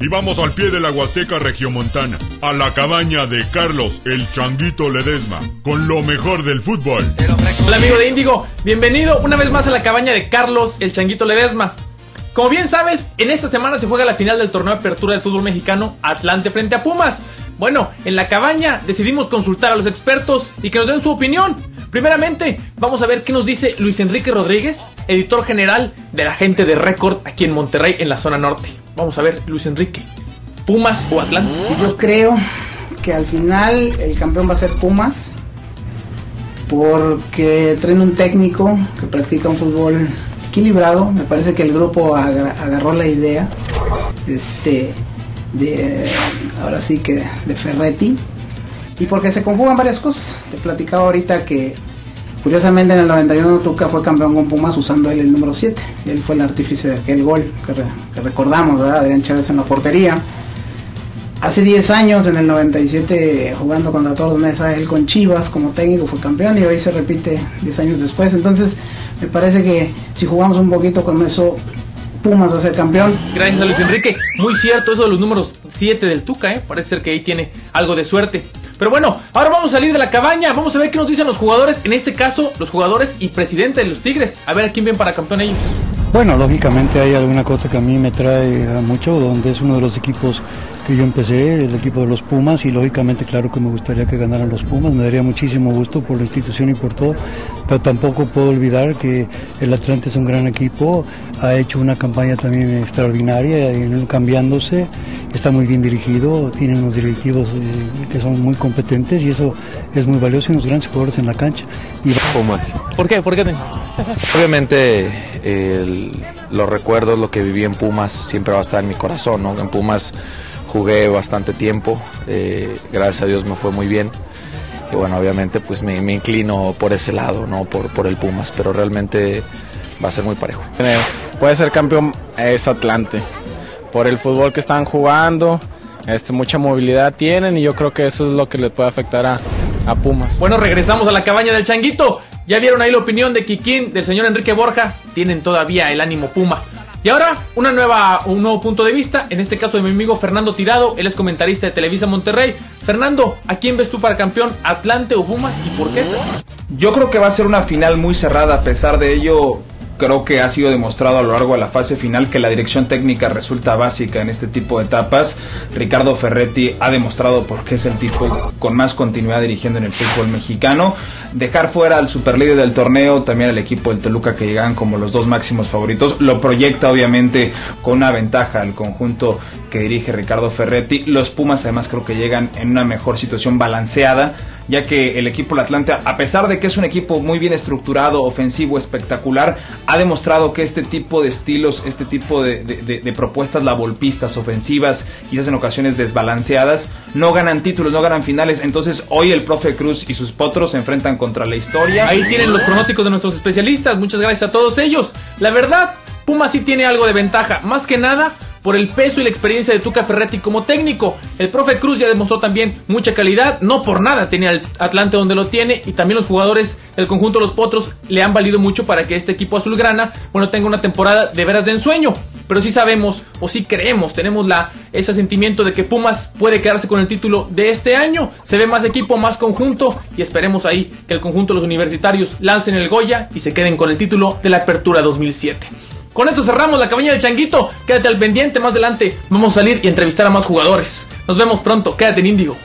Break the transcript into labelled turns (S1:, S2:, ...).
S1: Y vamos al pie de la Huasteca Regiomontana, a la cabaña de Carlos el Changuito Ledesma, con lo mejor del fútbol.
S2: Hola amigo de Índigo, bienvenido una vez más a la cabaña de Carlos el Changuito Ledesma. Como bien sabes, en esta semana se juega la final del torneo de apertura del fútbol mexicano Atlante frente a Pumas. Bueno, en la cabaña decidimos consultar a los expertos y que nos den su opinión. Primeramente, vamos a ver qué nos dice Luis Enrique Rodríguez, editor general de la gente de Récord aquí en Monterrey, en la zona norte. Vamos a ver, Luis Enrique, Pumas o Atlante.
S3: Yo creo que al final el campeón va a ser Pumas porque traen un técnico que practica un fútbol equilibrado. Me parece que el grupo agarró la idea. Este, de, ahora sí que de Ferretti. Y porque se conjugan varias cosas. Te platicaba ahorita que curiosamente en el 91 Tuca fue campeón con Pumas usando él el número 7. Él fue el artífice de aquel gol que, recordamos, ¿verdad? Adrián Chávez en la portería. Hace 10 años, en el 97, jugando contra todos los Mesa, él con Chivas como técnico fue campeón y hoy se repite 10 años después. Entonces, me parece que si jugamos un poquito con eso, Pumas va a ser campeón.
S2: Gracias a Luis Enrique. Muy cierto eso de los números 7 del Tuca, ¿eh? Parece ser que ahí tiene algo de suerte. Pero bueno, ahora vamos a salir de la cabaña. Vamos a ver qué nos dicen los jugadores. En este caso, los jugadores y presidente de los Tigres. A ver a quién ven para campeón ellos.
S4: Bueno, lógicamente hay alguna cosa que a mí me trae mucho, donde es uno de los equipos que yo empecé, el equipo de los Pumas, y lógicamente claro que me gustaría que ganaran los Pumas, me daría muchísimo gusto por la institución y por todo, pero tampoco puedo olvidar que el Atlante es un gran equipo, ha hecho una campaña también extraordinaria, cambiándose, está muy bien dirigido, tiene unos directivos eh, que son muy competentes y eso es muy valioso y unos grandes jugadores en la cancha.
S5: Y... Pumas.
S2: ¿Por qué? ¿Por qué?
S5: Obviamente los recuerdos, lo que viví en Pumas siempre va a estar en mi corazón, ¿no? En Pumas jugué bastante tiempo, eh, gracias a Dios me fue muy bien. Y bueno, obviamente pues me, inclino por ese lado, no por, por el Pumas, pero realmente va a ser muy parejo.
S6: Puede ser campeón es Atlante, por el fútbol que están jugando, este, mucha movilidad tienen y yo creo que eso es lo que le puede afectar a, a Pumas.
S2: Bueno, regresamos a la cabaña del Changuito. Ya vieron ahí la opinión de Kikín, del señor Enrique Borja. Tienen todavía el ánimo Puma. Y ahora, una nueva, un nuevo punto de vista, en este caso de mi amigo Fernando Tirado, él es comentarista de Televisa Monterrey. Fernando, ¿a quién ves tú para campeón? ¿Atlante o Pumas? ¿Y por qué?
S7: Yo creo que va a ser una final muy cerrada, a pesar de ello, creo que ha sido demostrado a lo largo de la fase final que la dirección técnica resulta básica en este tipo de etapas. Ricardo Ferretti ha demostrado por qué es el tipo con más continuidad dirigiendo en el fútbol mexicano. Dejar fuera al superlíder del torneo, también al equipo del Toluca que llegan como los dos máximos favoritos, lo proyecta obviamente con una ventaja al conjunto que dirige Ricardo Ferretti. Los Pumas además creo que llegan en una mejor situación balanceada ya que el equipo del Atlante, a pesar de que es un equipo muy bien estructurado, ofensivo, espectacular, ha demostrado que este tipo de estilos, este tipo de, de, propuestas lavolpistas, ofensivas, quizás en ocasiones desbalanceadas, no ganan títulos, no ganan finales. Entonces hoy el profe Cruz y sus potros se enfrentan contra la historia.
S2: Ahí tienen los pronósticos de nuestros especialistas. Muchas gracias a todos ellos. La verdad, Puma sí tiene algo de ventaja. Más que nada por el peso y la experiencia de Tuca Ferretti como técnico. El profe Cruz ya demostró también mucha calidad, no por nada tenía el Atlante donde lo tiene y también los jugadores del conjunto de los Potros le han valido mucho para que este equipo azulgrana, bueno, tenga una temporada de veras de ensueño. Pero sí sabemos o sí creemos, tenemos la ese sentimiento de que Pumas puede quedarse con el título de este año. Se ve más equipo, más conjunto y esperemos ahí que el conjunto de los universitarios lancen el Goya y se queden con el título de la Apertura 2007. Con esto cerramos la cabaña del changuito. Quédate al pendiente, más adelante vamos a salir y entrevistar a más jugadores. Nos vemos pronto, quédate en Índigo.